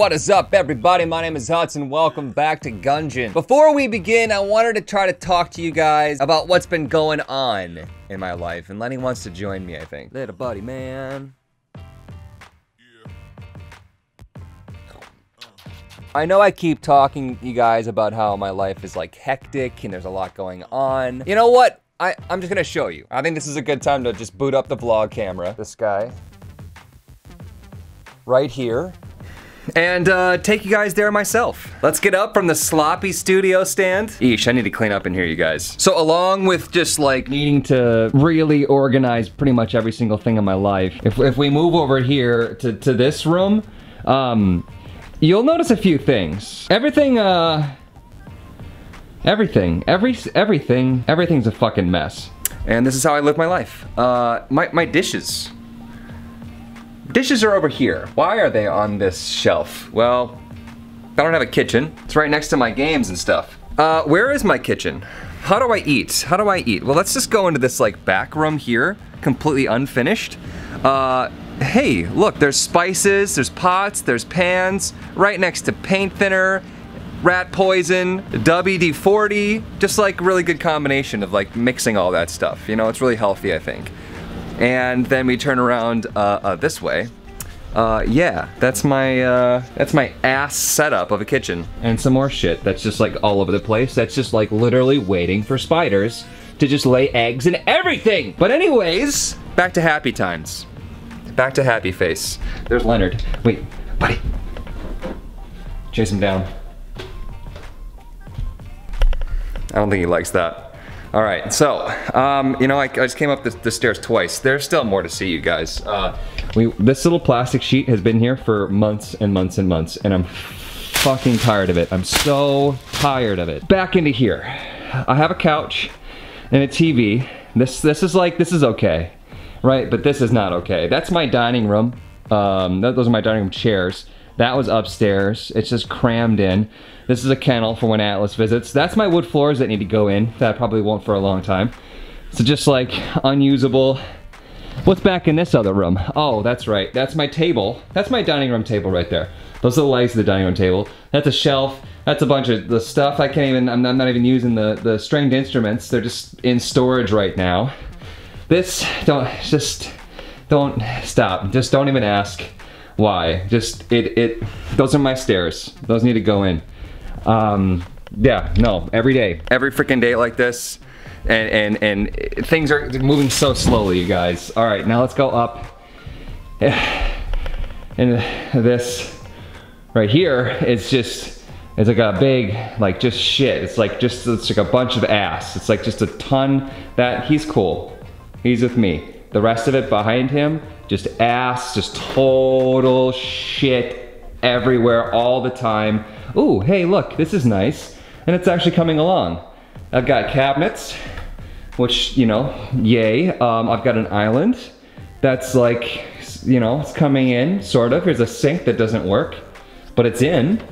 What is up, everybody? My name is Hutts. Welcome back to Gungeon. Before we begin, I wanted to try to talk to you guys about what's been going on in my life. And Lenny wants to join me, I think. Little buddy, man. I know I keep talking you guys about how my life is like hectic and there's a lot going on. You know what? I, I'm just gonna show you. I think this is a good time to just boot up the vlog camera. This guy. Right here and uh, take you guys there myself. Let's get up from the sloppy studio stand. Eesh, I need to clean up in here, you guys. So along with just like needing to really organize pretty much every single thing in my life, if, if we move over here to, to this room, um, you'll notice a few things. Everything, uh, everything, every, everything, everything's a fucking mess. And this is how I live my life. Uh, my, my dishes. Dishes are over here. Why are they on this shelf? Well, I don't have a kitchen. It's right next to my games and stuff. Uh, where is my kitchen? How do I eat? How do I eat? Well, let's just go into this like back room here, completely unfinished. Uh, hey, look, there's spices, there's pots, there's pans, right next to paint thinner, rat poison, WD-40, just like really good combination of like mixing all that stuff. You know, it's really healthy, I think and then we turn around uh, uh, this way. Uh, yeah, that's my, uh, that's my ass setup of a kitchen. And some more shit that's just like all over the place. That's just like literally waiting for spiders to just lay eggs and everything. But anyways, back to happy times. Back to happy face. There's Leonard. Wait, buddy. Chase him down. I don't think he likes that. All right, so, um, you know, I, I, just came up the, the, stairs twice. There's still more to see, you guys. Uh, we This little plastic sheet has been here for months and months and months, and I'm fucking tired of it. I'm so tired of it. Back into here. I have a couch and a TV. This, this is like, this is okay, right? But this is not okay. That's my dining room. Um, those are my dining room chairs. That was upstairs. It's just crammed in. This is a kennel for when Atlas visits. That's my wood floors that need to go in. That probably won't for a long time. So just like unusable. What's back in this other room? Oh, that's right. That's my table. That's my dining room table right there. Those are the legs of the dining room table. That's a shelf. That's a bunch of the stuff I can't even, I'm not, I'm not even using the, the stringed instruments. They're just in storage right now. This, don't, just, don't stop. Just don't even ask why. Just, it, it, those are my stairs. Those need to go in. Um, yeah, no, every day. Every freaking day like this. And, and, and things are moving so slowly, you guys. All right, now let's go up. And this right here is just, it's like a big, like just shit. It's like just, it's like a bunch of ass. It's like just a ton that, he's cool. He's with me. The rest of it behind him, just ass, just total shit everywhere all the time ooh, hey, look, this is nice. And it's actually coming along. I've got cabinets, which, you know, yay. Um, I've got an island that's like, you know, it's coming in, sort of. Here's a sink that doesn't work, but it's in.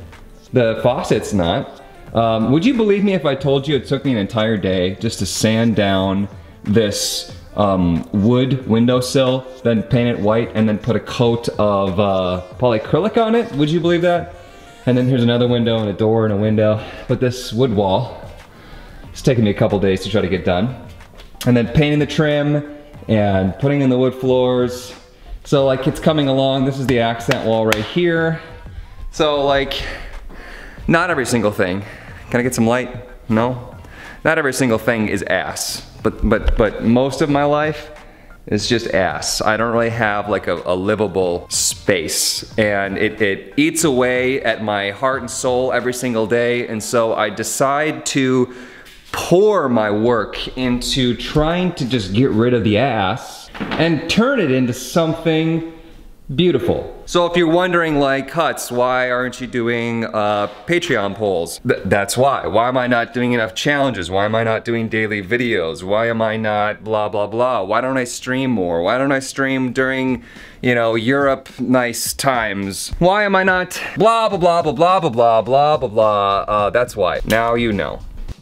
The faucet's not. Um, would you believe me if I told you it took me an entire day just to sand down this um, wood windowsill, then paint it white, and then put a coat of uh, polyacrylic on it? Would you believe that? And then here's another window and a door and a window. But this wood wall, it's taken me a couple days to try to get done. And then painting the trim and putting in the wood floors. So like it's coming along. This is the accent wall right here. So like, not every single thing. Can I get some light? No? Not every single thing is ass. But, but, but most of my life, it's just ass. I don't really have like a, a livable space and it, it eats away at my heart and soul every single day and so I decide to pour my work into trying to just get rid of the ass and turn it into something beautiful. So if you're wondering like, Hutts, why aren't you doing uh, Patreon polls? Th that's why. Why am I not doing enough challenges? Why am I not doing daily videos? Why am I not blah, blah, blah? Why don't I stream more? Why don't I stream during, you know, Europe nice times? Why am I not blah, blah, blah, blah, blah, blah, blah, blah, blah. Uh, that's why. Now you know.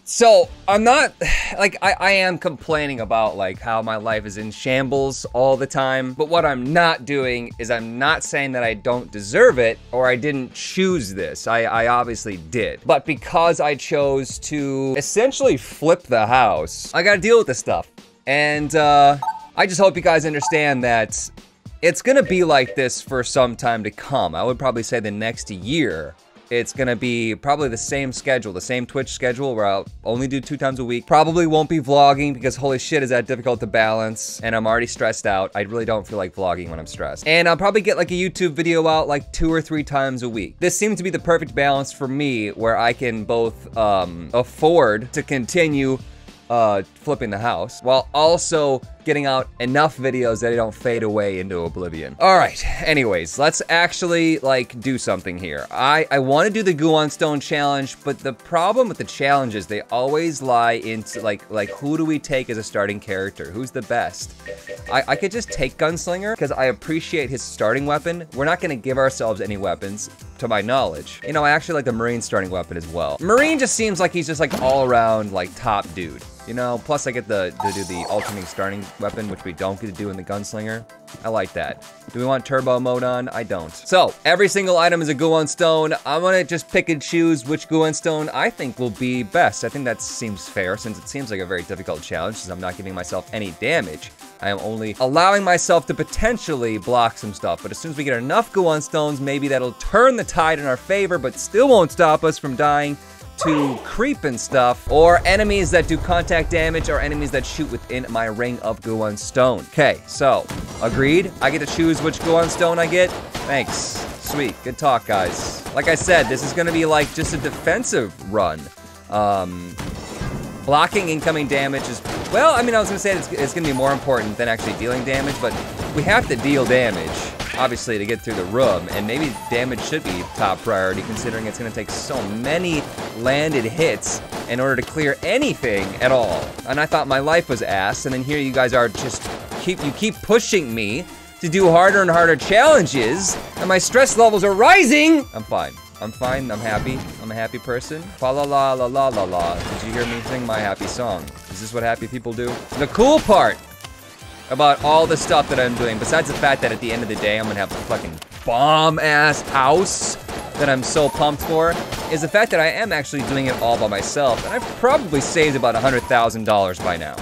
So I'm not like I, I am complaining about like how my life is in shambles all the time. But what I'm not doing is I'm not saying that I don't deserve it or I didn't choose this. I, I obviously did. But because I chose to essentially flip the house, I gotta deal with this stuff. And uh, I just hope you guys understand that it's gonna be like this for some time to come. I would probably say the next year it's gonna be probably the same schedule, the same Twitch schedule where I'll only do two times a week. Probably won't be vlogging because holy shit is that difficult to balance and I'm already stressed out. I really don't feel like vlogging when I'm stressed. And I'll probably get like a YouTube video out like two or three times a week. This seems to be the perfect balance for me where I can both um, afford to continue uh, flipping the house while also getting out enough videos that they don't fade away into oblivion. All right, anyways, let's actually like do something here. I, I want to do the Guon stone challenge, but the problem with the challenges, they always lie into like, like who do we take as a starting character? Who's the best? I, I could just take Gunslinger because I appreciate his starting weapon. We're not gonna give ourselves any weapons to my knowledge. You know, I actually like the Marine starting weapon as well. Marine just seems like he's just like all around like top dude. You know, plus I get the to do the alternating starting weapon, which we don't get to do in the gunslinger. I like that. Do we want turbo mode on? I don't. So, every single item is a Guon stone. I'm gonna just pick and choose which Guon stone I think will be best. I think that seems fair, since it seems like a very difficult challenge, since I'm not giving myself any damage. I am only allowing myself to potentially block some stuff, but as soon as we get enough Guon stones, maybe that'll turn the tide in our favor, but still won't stop us from dying to creep and stuff, or enemies that do contact damage, or enemies that shoot within my ring of Guon Stone. Okay, so, agreed? I get to choose which Guon Stone I get? Thanks. Sweet. Good talk, guys. Like I said, this is gonna be like just a defensive run. Um, blocking incoming damage is, well, I mean, I was gonna say it's, it's gonna be more important than actually dealing damage, but we have to deal damage obviously, to get through the room, and maybe damage should be top priority considering it's to take so many landed hits in order to clear anything at all. And I thought my life was ass, and then here you guys are just keep, you keep pushing me to do harder and harder challenges, and my stress levels are rising! I'm fine. I'm fine, I'm happy. I'm a happy person. Fa la la la la la la. Did you hear me sing my happy song? Is this what happy people do? The cool part about all the stuff that I'm doing, besides the fact that at the end of the day, I'm gonna have a fucking bomb-ass house that I'm so pumped for, is the fact that I am actually doing it all by myself, and I've probably saved about $100,000 by now.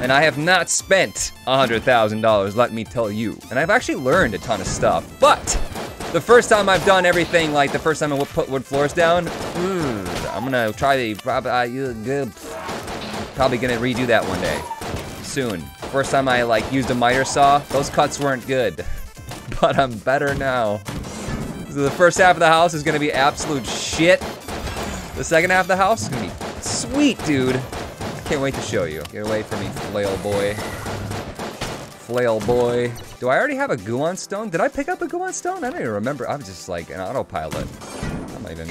And I have not spent $100,000, let me tell you. And I've actually learned a ton of stuff, but the first time I've done everything, like the first time I put wood floors down, mm, I'm gonna try the, uh, probably gonna redo that one day, soon. First time I like used a miter saw, those cuts weren't good. But I'm better now. So the first half of the house is gonna be absolute shit. The second half of the house is gonna be sweet, dude. I can't wait to show you. Get away from me, flail boy. Flail boy. Do I already have a Guon stone? Did I pick up a Guon stone? I don't even remember. I was just like an autopilot. I'm not even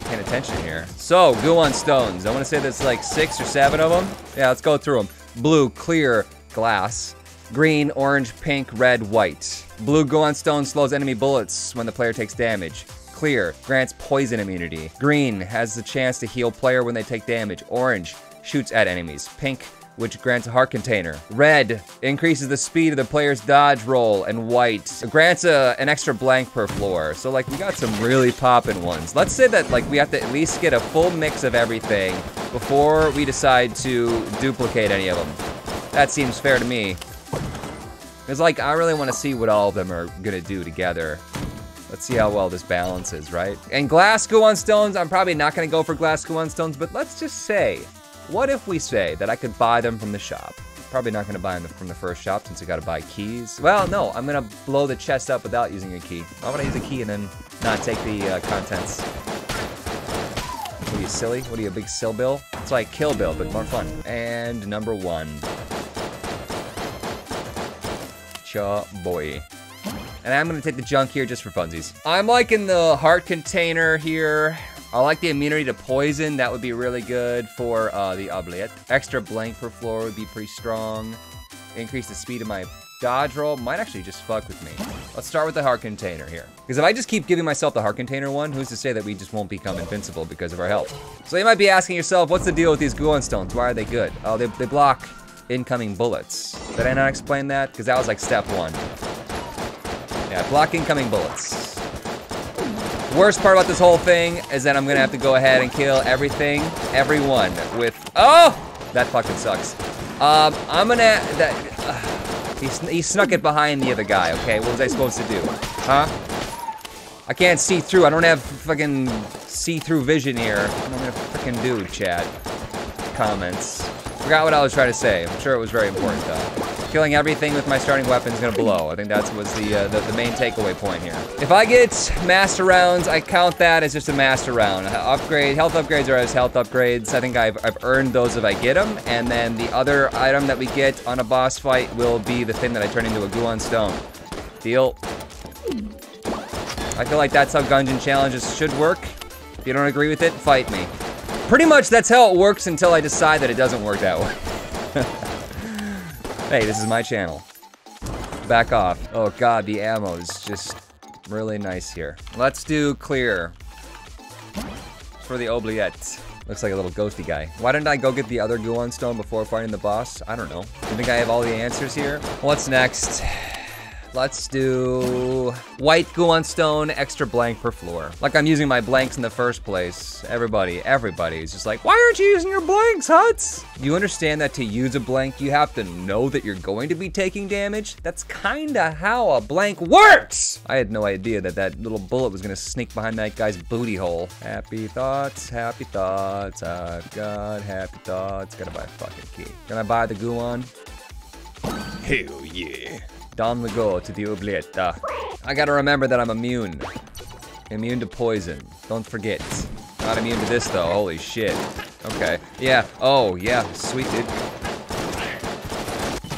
paying attention here. So, Guon stones. I want to say there's like six or seven of them. Yeah, let's go through them. Blue, clear, glass. Green, orange, pink, red, white. Blue Guon stone slows enemy bullets when the player takes damage. Clear, grants poison immunity. Green, has the chance to heal player when they take damage. Orange, shoots at enemies. Pink, which grants a heart container. Red, increases the speed of the player's dodge roll. And white, grants a, an extra blank per floor. So like, we got some really poppin' ones. Let's say that like, we have to at least get a full mix of everything before we decide to duplicate any of them. That seems fair to me. Because, like, I really want to see what all of them are going to do together. Let's see how well this balances, right? And glass Guon stones, I'm probably not to go for glass Guon stones, but let's just say, what if we say that I could buy them from the shop? Probably not to buy them from the first shop since I got to buy keys. Well, no, I'm to blow the chest up without using a key. I use a key and then not take the uh, contents? What are you, silly? What are you, a big sill bill? It's like Kill Bill, but more fun. And number one. Cha boy. And I'm gonna take the junk here just for funsies. I'm liking the heart container here. I like the immunity to poison. That would be really good for uh, the oubliette. Extra blank per floor would be pretty strong. Increase the speed of my dodge roll might actually just fuck with me. Let's start with the heart container here. Because if I just keep giving myself the heart container one, who's to say that we just won't become invincible because of our health? So you might be asking yourself, what's the deal with these Guon stones? Why are they good? Oh, they, they block incoming bullets. Did I not explain that? Because that was like step one. Yeah, block incoming bullets. Worst part about this whole thing is that I'm gonna have to go ahead and kill everything, everyone with, oh! That fucking sucks. Um, I'm gonna, that, uh, he, sn he snuck it behind the other guy, okay? What was I supposed to do? Huh? I can't see through, I don't have fucking see-through vision here. What am I gonna fucking do, chat? Comments. Forgot what I was trying to say. I'm sure it was very important, though. Killing everything with my starting weapon is gonna blow. I think that was the, uh, the, the main takeaway point here. If I get master rounds, I count that as just a master round. Upgrade, health upgrades are as health upgrades. I think I've, I've earned those if I get them. And then the other item that we get on a boss fight will be the thing that I turn into a Guon Stone. Deal. I feel like that's how Gungeon challenges should work. If you don't agree with it, fight me. Pretty much that's how it works until I decide that it doesn't work that way. Hey, this is my channel. Back off. Oh god, the ammo is just really nice here. Let's do clear. For the oubliette. Looks like a little ghosty guy. Why didn't I go get the other Guon stone before fighting the boss? I don't know. You think I have all the answers here? What's next? Let's do white Guon stone, extra blank per floor. Like I'm using my blanks in the first place. Everybody, everybody is just like, why aren't you using your blanks, Hutts? You understand that to use a blank, you have to know that you're going to be taking damage? That's kinda how a blank works! I had no idea that that little bullet was gonna sneak behind that guy's booty hole. Happy thoughts, happy thoughts, I've got happy thoughts. Gotta buy a fucking key. Can I buy the Guon? Hell yeah. Don Lego to the oubliette. I gotta remember that I'm immune. Immune to poison. Don't forget. Not immune to this though, holy shit. Okay, yeah, oh yeah, sweet dude.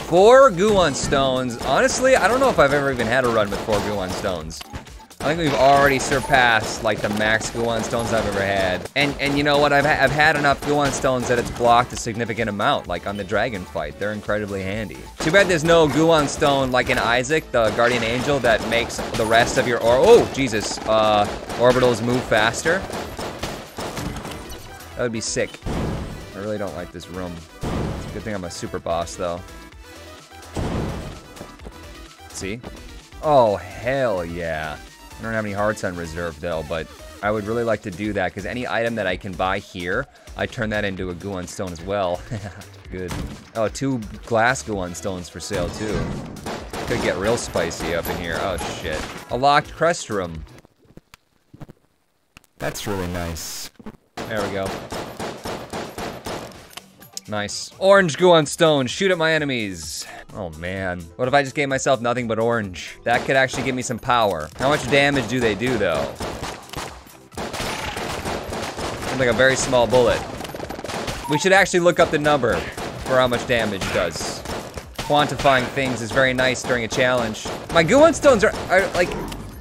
Four Guon stones. Honestly, I don't know if I've ever even had a run with four Guon stones. I think we've already surpassed like the max Guon stones I've ever had. And and you know what? I've, ha I've had enough Guon stones that it's blocked a significant amount, like on the dragon fight. They're incredibly handy. Too bad there's no Guon stone like in Isaac, the guardian angel, that makes the rest of your or oh Jesus, uh, orbitals move faster. That would be sick. I really don't like this room. It's a good thing I'm a super boss though. See? Oh hell yeah. I don't have any hearts on reserve though, but I would really like to do that because any item that I can buy here, I turn that into a Guon stone as well. Good. Oh, two glass Guon stones for sale too. Could get real spicy up in here. Oh shit. A locked crest room. That's really nice. There we go. Nice. Orange Guon stone. Shoot at my enemies. Oh man. What if I just gave myself nothing but orange? That could actually give me some power. How much damage do they do though? Seems like a very small bullet. We should actually look up the number for how much damage does. Quantifying things is very nice during a challenge. My Guon stones are, are like,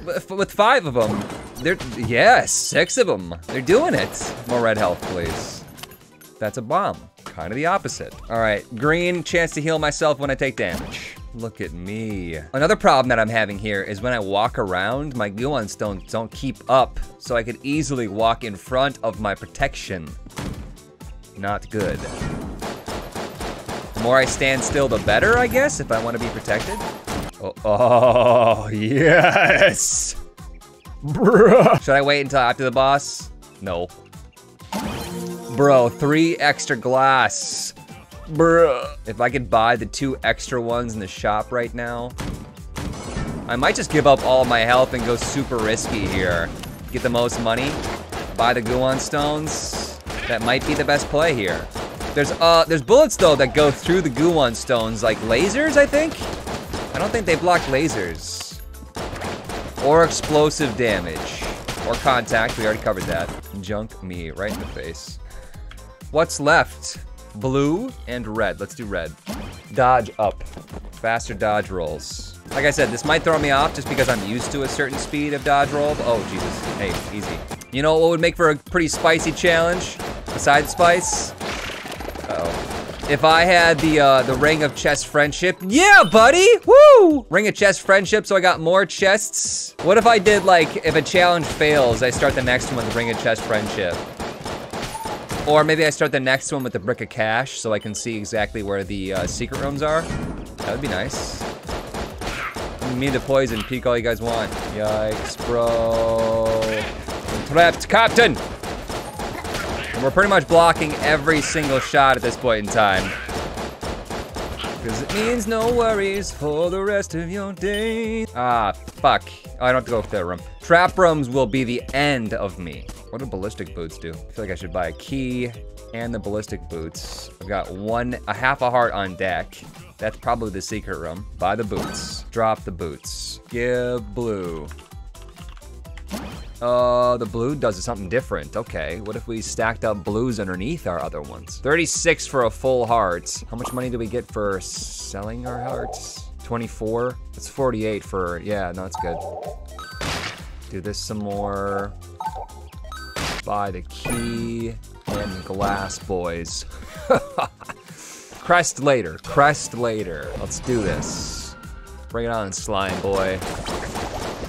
with five of them, they're, yeah, six of them. They're doing it. More red health, please. That's a bomb kind of the opposite. All right, green, chance to heal myself when I take damage. Look at me. Another problem that I'm having here is when I walk around, my Guon stones don't keep up, so I could easily walk in front of my protection. Not good. The more I stand still, the better, I guess, if I want to be protected. Oh, oh yes! Bruh. Should I wait until after the boss? No. Bro, three extra glass. Bro. If I could buy the two extra ones in the shop right now, I might just give up all my health and go super risky here. Get the most money, buy the Guon stones. That might be the best play here. There's uh, there's bullets though that go through the Guon stones, like lasers, I think? I don't think they block lasers. Or explosive damage. Or contact, we already covered that. Junk me right in the face. What's left? Blue and red. Let's do red. Dodge up. Faster dodge rolls. Like I said, this might throw me off just because I'm used to a certain speed of dodge roll. Oh, Jesus. Hey, easy. You know what would make for a pretty spicy challenge? Besides spice? Uh oh If I had the uh, the ring of chest friendship, yeah, buddy, woo! Ring of chest friendship, so I got more chests. What if I did like, if a challenge fails, I start the next one with ring of chest friendship. Or maybe I start the next one with the brick of cash so I can see exactly where the uh, secret rooms are. That would be nice. Me the poison, peek all you guys want. Yikes, bro. I'm trapped, Captain! And we're pretty much blocking every single shot at this point in time. Because it means no worries for the rest of your day. Ah, fuck. Oh, I don't have to go to that room. Trap rooms will be the end of me. What do ballistic boots do? I feel like I should buy a key and the ballistic boots. I've got one, a half a heart on deck. That's probably the secret room. Buy the boots. Drop the boots. Give blue. Uh, the blue does something different. Okay, what if we stacked up blues underneath our other ones? 36 for a full heart. How much money do we get for selling our hearts? 24? That's 48 for, yeah, no, that's good. Do this some more. Buy the key and glass, boys. crest later, crest later. Let's do this. Bring it on, slime boy.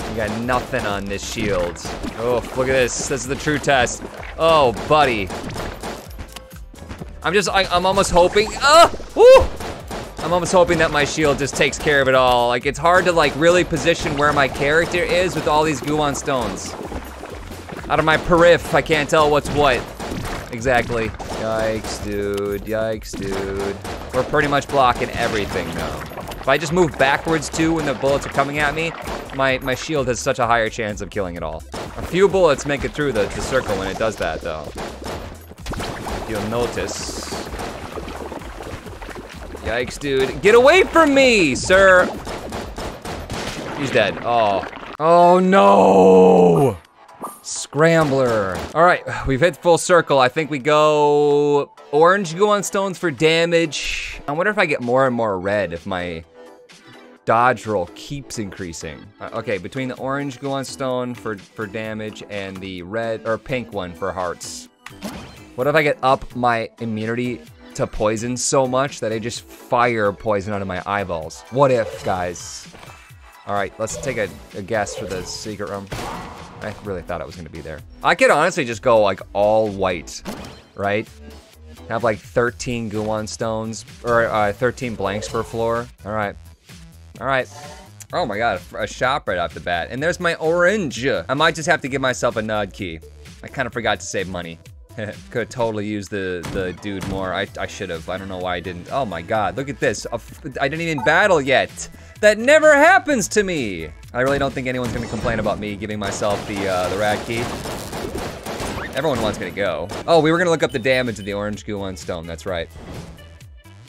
You got nothing on this shield. Oh, look at this. This is the true test. Oh, buddy. I'm just, I, am almost hoping, ah, woo! I'm almost hoping that my shield just takes care of it all. Like, it's hard to, like, really position where my character is with all these Guon stones. Out of my periph, I can't tell what's what. Exactly. Yikes, dude. Yikes, dude. We're pretty much blocking everything, though. If I just move backwards, too, when the bullets are coming at me, my, my shield has such a higher chance of killing it all. A few bullets make it through the, the circle when it does that, though. You'll notice. Yikes, dude. Get away from me, sir! He's dead. Oh. Oh, no! Scrambler. All right, we've hit full circle. I think we go orange Guon stones for damage. I wonder if I get more and more red if my dodge roll keeps increasing. Uh, okay, between the orange Guon stone for, for damage and the red or pink one for hearts. What if I get up my immunity to poison so much that I just fire poison out of my eyeballs? What if, guys? All right, let's take a, a guess for the secret room. I really thought it was gonna be there. I could honestly just go like all white, right? Have like 13 Guon stones, or uh, 13 blanks per floor. All right, all right. Oh my god, a shop right off the bat. And there's my orange. I might just have to give myself a nod key. I kind of forgot to save money. Could totally use the, the dude more. I, I should have. I don't know why I didn't. Oh my god, look at this. I didn't even battle yet. That never happens to me. I really don't think anyone's gonna complain about me giving myself the, uh, the rat key. Everyone wants me to go. Oh, we were gonna look up the damage of the orange Guon stone. That's right.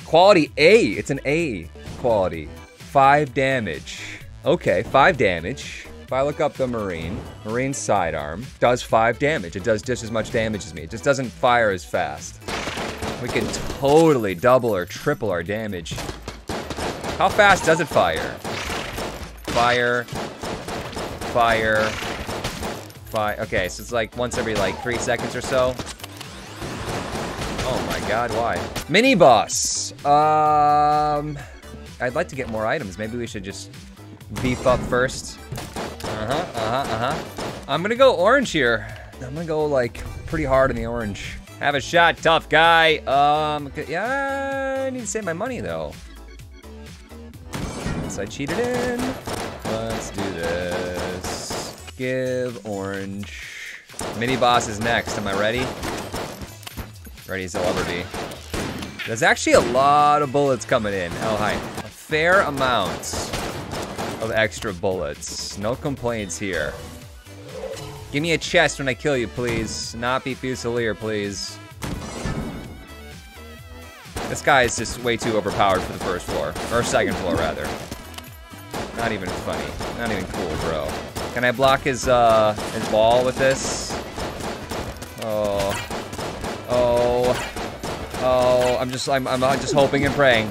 Quality A. It's an A quality. Five damage. Okay, five damage. If I look up the Marine, Marine sidearm does five damage. It does just as much damage as me. It just doesn't fire as fast. We can totally double or triple our damage. How fast does it fire? Fire, fire, fire. Okay, so it's like once every like three seconds or so. Oh my god, why? Mini boss. Um, I'd like to get more items. Maybe we should just beef up first. Uh-huh, uh-huh, uh-huh. I'm gonna go orange here. I'm gonna go like pretty hard in the orange. Have a shot, tough guy. Um, yeah, I need to save my money though. Yes, I cheated in. Let's do this. Give orange. Mini boss is next. Am I ready? Ready as I'll ever be. There's actually a lot of bullets coming in. Oh, hi. A fair amount of extra bullets. No complaints here. Give me a chest when I kill you, please. Not be Fuselier, please. This guy is just way too overpowered for the first floor. Or second floor, rather. Not even funny. Not even cool, bro. Can I block his, uh, his ball with this? Oh. Oh. Oh, I'm just, I'm, I'm just hoping and praying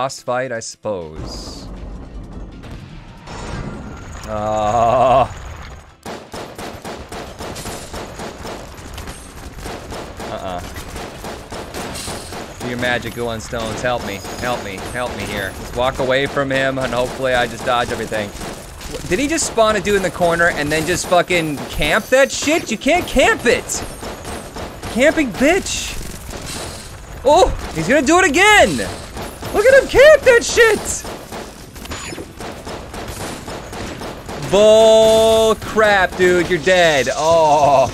Boss fight, I suppose. Ah. Uh-uh. Do your magic, Guon stones. Help me. Help me. Help me here. Just walk away from him, and hopefully I just dodge everything. Did he just spawn a dude in the corner and then just fucking camp that shit? You can't camp it! Camping bitch! Oh, he's gonna do it again! Look at him camp that shit! Bull crap, dude, you're dead. Oh,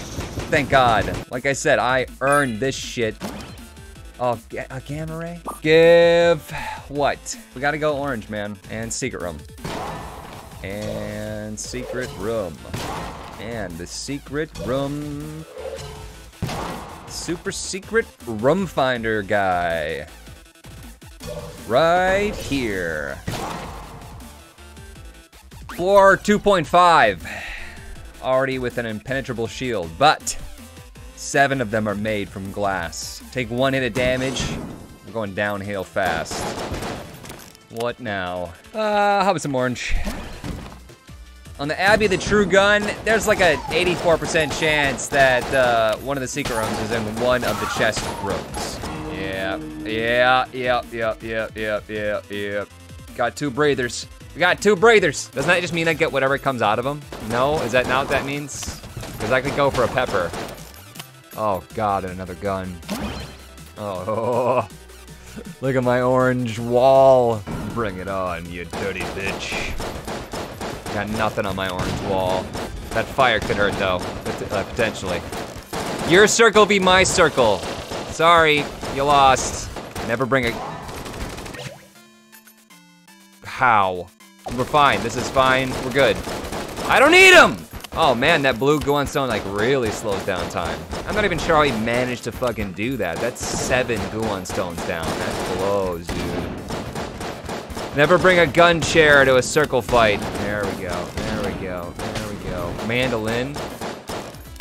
thank God. Like I said, I earned this shit. Oh, a gamma ray? Give what? We gotta go orange, man. And secret room. And secret room. And the secret room super secret room finder guy. Right here. Floor 2.5. Already with an impenetrable shield, but seven of them are made from glass. Take one hit of damage, we're going downhill fast. What now? Uh, how about some orange? On the Abbey the True Gun, there's like a 84% chance that uh, one of the secret rooms is in one of the chest rooms. Yeah, yeah, yeah, yeah, yeah, yeah, yeah. Got two breathers. We got two breathers. Doesn't that just mean I get whatever comes out of them? No, is that not what that means? Because I could go for a pepper. Oh God, and another gun. Oh, look at my orange wall. Bring it on, you dirty bitch. Got nothing on my orange wall. That fire could hurt though, uh, potentially. Your circle be my circle. Sorry, you lost. Never bring a... How? We're fine, this is fine, we're good. I don't need him! Oh man, that blue Guon stone like really slows down time. I'm not even sure how he managed to fucking do that. That's seven Guon stones down. That blows, dude. Never bring a gun chair to a circle fight. There we go. There we go. There we go. Mandolin.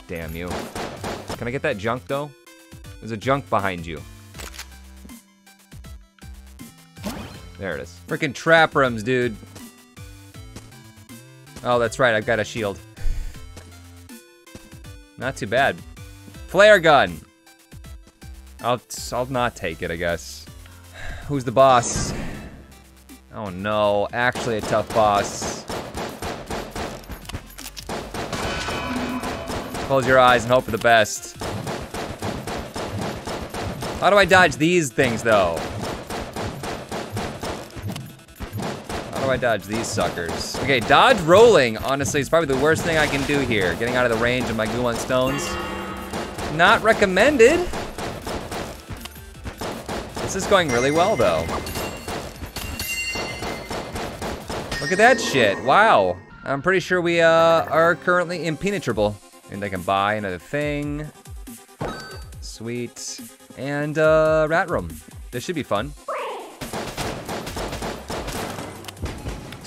Damn you. Can I get that junk though? There's a junk behind you. There it is. Freaking trap rooms, dude. Oh, that's right. I've got a shield. Not too bad. Flare gun. I'll, I'll not take it, I guess. Who's the boss? Oh no, actually a tough boss. Close your eyes and hope for the best. How do I dodge these things though? Do I dodge these suckers? Okay, dodge rolling, honestly, is probably the worst thing I can do here. Getting out of the range of my Guon stones. Not recommended. This is going really well though. Look at that shit, wow. I'm pretty sure we uh, are currently impenetrable. And I can buy another thing. Sweet. And uh, rat room. This should be fun.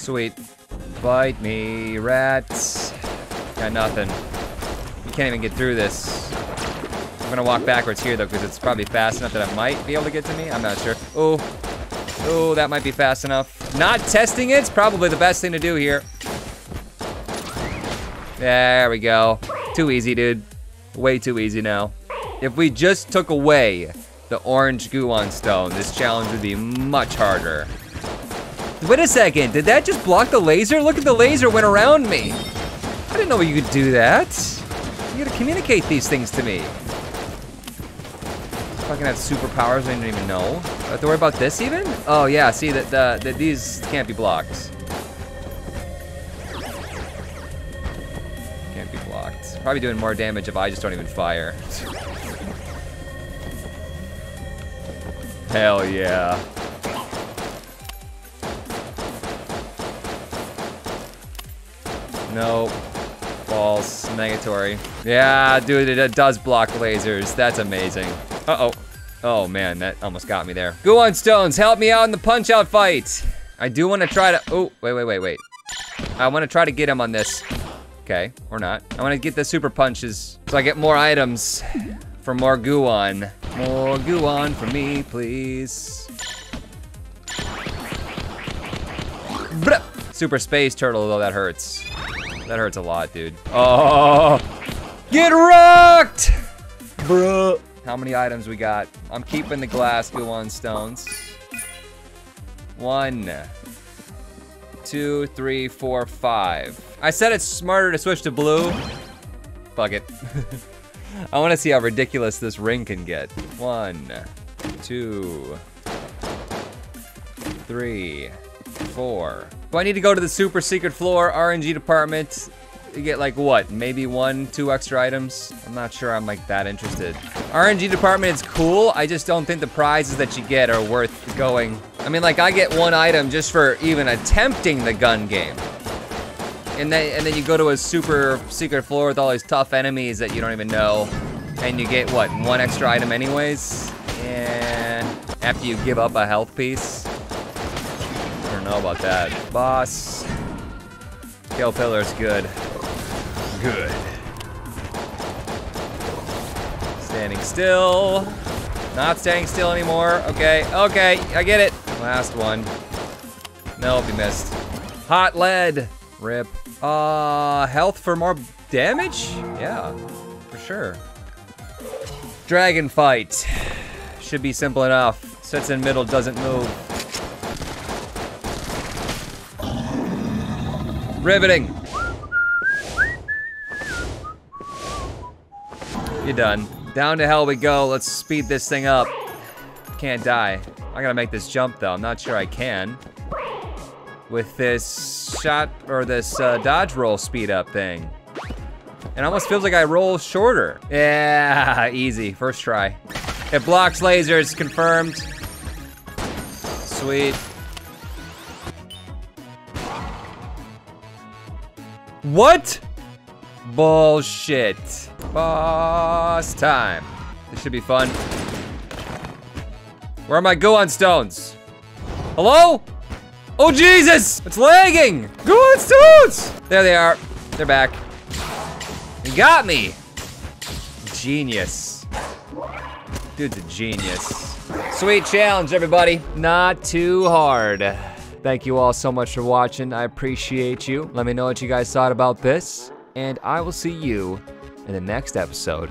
Sweet. Bite me, rats. Got nothing. You can't even get through this. I'm gonna walk backwards here though, because it's probably fast enough that it might be able to get to me. I'm not sure. Oh, oh, that might be fast enough. Not testing it's probably the best thing to do here. There we go. Too easy, dude. Way too easy now. If we just took away the orange Guon stone, this challenge would be much harder. Wait a second, did that just block the laser? Look at the laser went around me. I didn't know you could do that. You gotta communicate these things to me. Fucking have superpowers I didn't even know. I have to worry about this even? Oh yeah, see that the, the, these can't be blocked. Can't be blocked. Probably doing more damage if I just don't even fire. Hell yeah. No. False. Negatory. Yeah, dude, it does block lasers. That's amazing. Uh-oh. Oh, man, that almost got me there. Guon Stones, help me out in the Punch-Out fight. I do want to try to... Oh, wait, wait, wait, wait. I want to try to get him on this. Okay, or not. I want to get the super punches so I get more items for more Guon. More Guon for me, please. Super space turtle, though, that hurts. That hurts a lot, dude. Oh, get rocked, bro. How many items we got? I'm keeping the glass Guon stones. One, two, three, four, five. I said it's smarter to switch to blue. Fuck it. I wanna see how ridiculous this ring can get. One, two, three, four. Do I need to go to the super secret floor RNG department? You get like what, maybe one, two extra items? I'm not sure I'm like that interested. RNG department is cool, I just don't think the prizes that you get are worth going. I mean like I get one item just for even attempting the gun game. And then, and then you go to a super secret floor with all these tough enemies that you don't even know. And you get, what, one extra item anyways? And after you give up a health piece? Know about that. Boss. Kill Pillar's good. Good. Standing still. Not standing still anymore. Okay, okay, I get it. Last one. Nope, he missed. Hot lead. Rip. Uh, health for more damage? Yeah, for sure. Dragon fight. Should be simple enough. Sits in middle, doesn't move. Riveting. You're done. Down to hell we go. Let's speed this thing up. Can't die. I gotta make this jump though. I'm not sure I can with this shot or this uh, dodge roll speed up thing. It almost feels like I roll shorter. Yeah, easy, first try. It blocks lasers, confirmed. Sweet. What? Bullshit. Boss time. This should be fun. Where are my Guon stones? Hello? Oh, Jesus! It's lagging! Go on, Stones! There they are. They're back. You got me! Genius. Dude's a genius. Sweet challenge, everybody. Not too hard. Thank you all so much for watching. I appreciate you. Let me know what you guys thought about this. And I will see you in the next episode